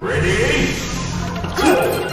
Ready? Go!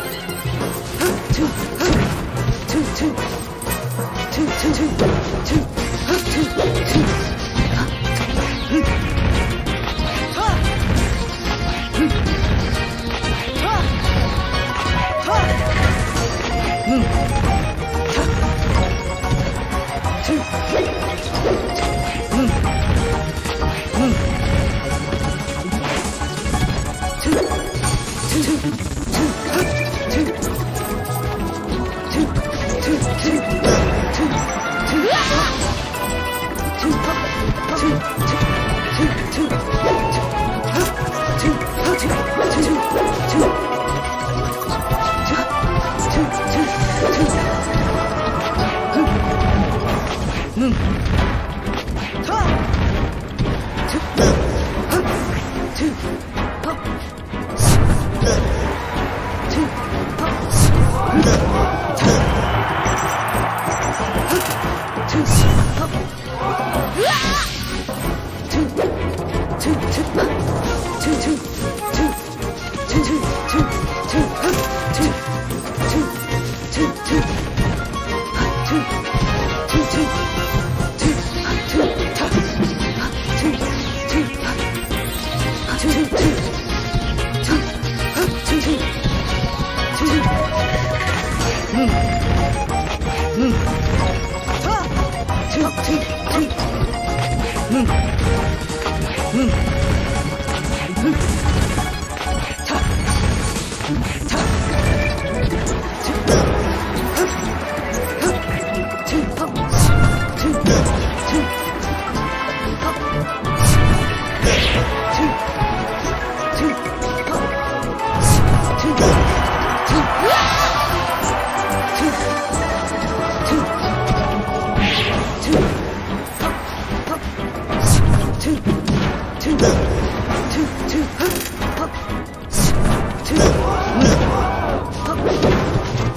Two.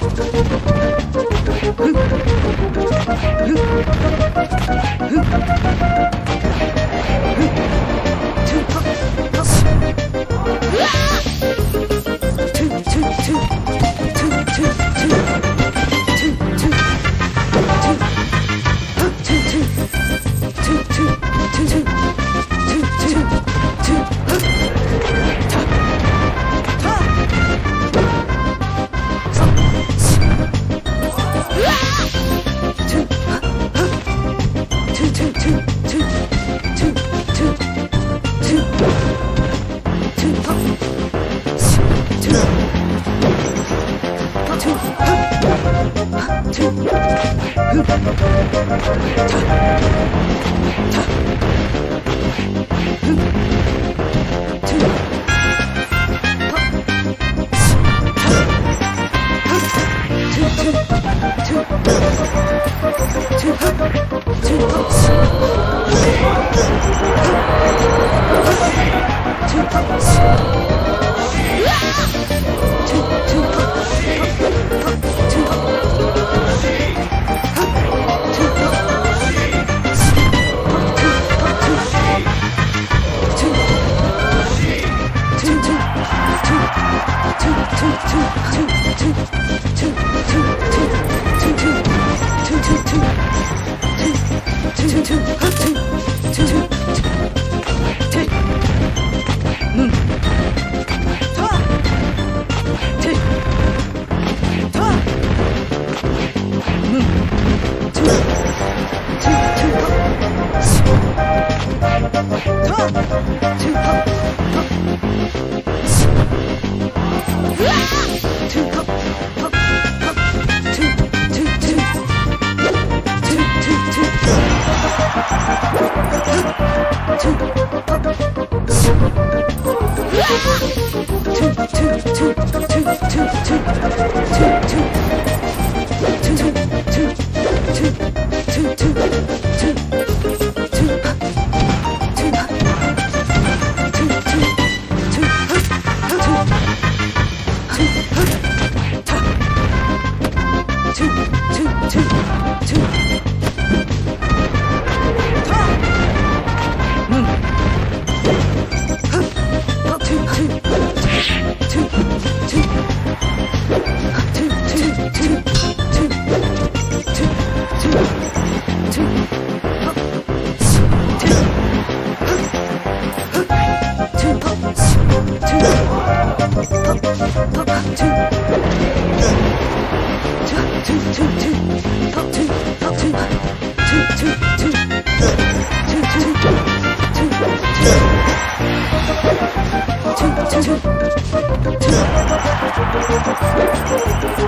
Thank you. two, two.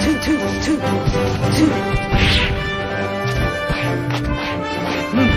two, two, two, two. Hmm.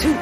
Two.